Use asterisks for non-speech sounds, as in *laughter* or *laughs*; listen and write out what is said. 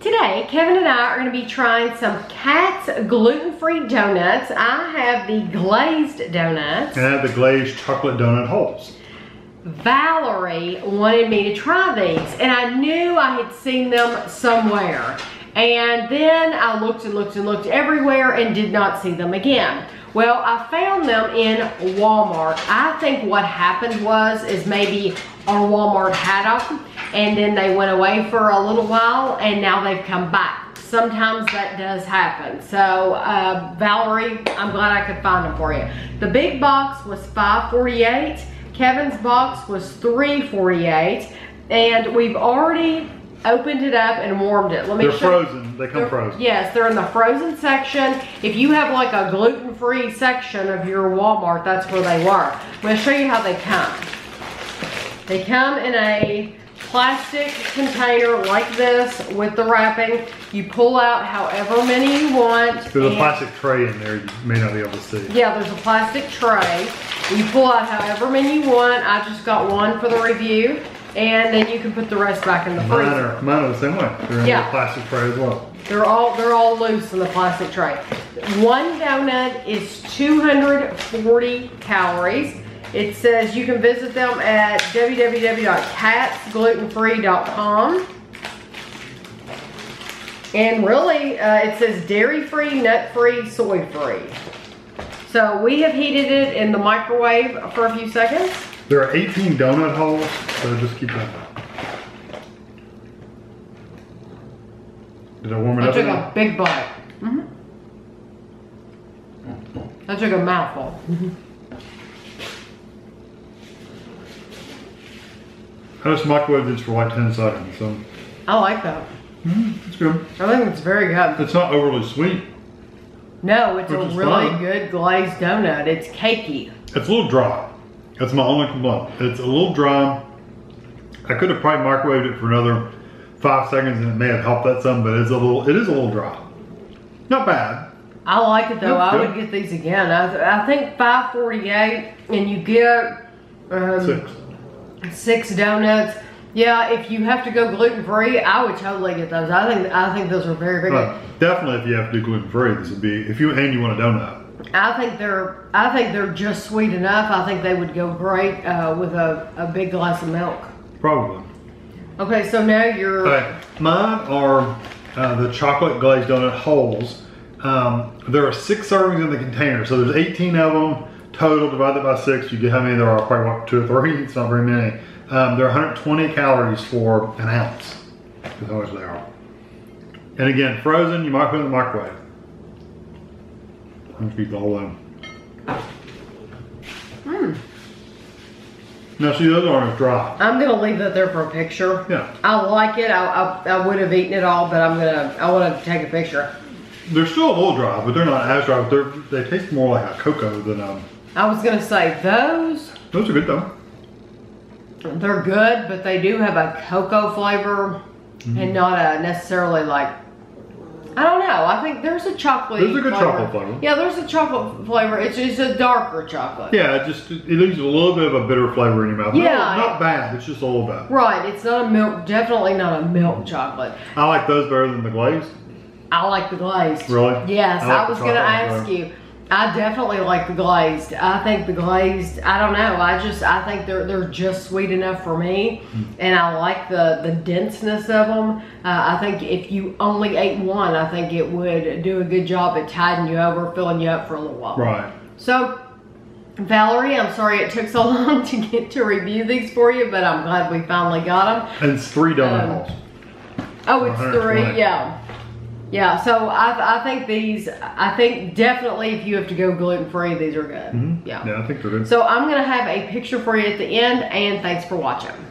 Today, Kevin and I are going to be trying some Katz gluten-free donuts. I have the glazed donuts. And I have the glazed chocolate donut holes. Valerie wanted me to try these, and I knew I had seen them somewhere. And then I looked and looked and looked everywhere and did not see them again. Well, I found them in Walmart. I think what happened was, is maybe our Walmart had them and then they went away for a little while and now they've come back. Sometimes that does happen. So, uh, Valerie, I'm glad I could find them for you. The big box was 5.48. Kevin's box was 3.48. And we've already opened it up and warmed it. Let me They're show frozen. They come frozen. Yes, they're in the frozen section. If you have like a gluten-free section of your Walmart, that's where they were. I'm going to show you how they come. They come in a plastic container like this with the wrapping. You pull out however many you want. There's a plastic tray in there you may not be able to see. Yeah, there's a plastic tray. You pull out however many you want. I just got one for the review. And then you can put the rest back in the mine freezer. Are, mine are the same way. They're in yeah. the plastic tray as well. They're all they're all loose in the plastic tray. One donut is 240 calories. It says you can visit them at www.katzglutenfree.com. And really, uh, it says dairy-free, nut-free, soy-free. So we have heated it in the microwave for a few seconds. There are 18 donut holes, so just keep that. Did I warm it I up? I took a big bite. Mm -hmm. I took a mouthful. Mm -hmm. I just microwave this for like 10 seconds. So. I like that. Mm -hmm, it's good. I think it's very good. It's not overly sweet. No, it's a really fun. good glazed donut. It's cakey. It's a little dry. That's my only complaint. It's a little dry. I could have probably microwaved it for another five seconds and it may have helped that some, but it's a little, it is a little dry. Not bad. I like it though. I would get these again. I, I think 548 and you get um, six six donuts. Yeah, if you have to go gluten free, I would totally get those. I think I think those are very very good. Definitely, if you have to do gluten free, this would be if you and you want a donut. I think they're I think they're just sweet enough. I think they would go great uh, with a, a big glass of milk. Probably. Okay, so now you're. Okay, mine are uh, the chocolate glazed donut holes. Um, there are six servings in the container, so there's 18 of them total, divided by six, you get how many there are, probably what, two or three, it's *laughs* not very many. Um, they're 120 calories for an ounce, as always they are. And again, frozen, you might put in the microwave. I'm keep the. Mmm. Now see, those aren't dry. I'm gonna leave that there for a picture. Yeah. I like it. I, I, I would have eaten it all, but I'm gonna, I want to take a picture. They're still a little dry, but they're not as dry. But they taste more like a cocoa than um, I was gonna say those. Those are good though. They're good, but they do have a cocoa flavor mm -hmm. and not a necessarily like. I don't know. I think there's a chocolate. There's a good flavor. chocolate flavor. Yeah, there's a chocolate flavor. It's just a darker chocolate. Yeah, it just it leaves a little bit of a bitter flavor in your mouth. Yeah, no, not bad. It's just a little bit. Right. It's not a milk. Definitely not a milk mm-hmm. chocolate. I like those better than the glazed. I like the glazed. Really? Yes. I, like I was going to ask you I definitely like the glazed. I think the glazed, I don't know, I just, I think they're they're just sweet enough for me. Mm. And I like the, the denseness of them. Uh, I think if you only ate one, I think it would do a good job at tiding you over, filling you up for a little while. Right. So, Valerie, I'm sorry it took so *laughs* long to get to review these for you, but I'm glad we finally got them. And it's three donut um, Oh, it's three, yeah. Yeah, so I, I think these, I think definitely if you have to go gluten-free, these are good. Mm -hmm. Yeah. Yeah, I think they're good. So I'm going to have a picture for you at the end, and thanks for watching.